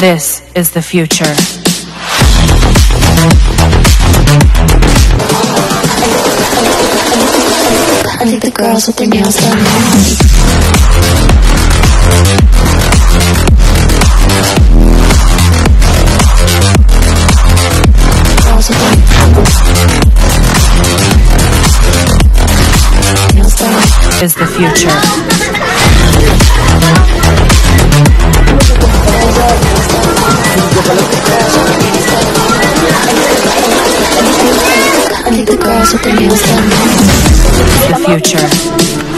This is the future. I think the girls with their nails done. Girls with their nails done. Is the future. The future.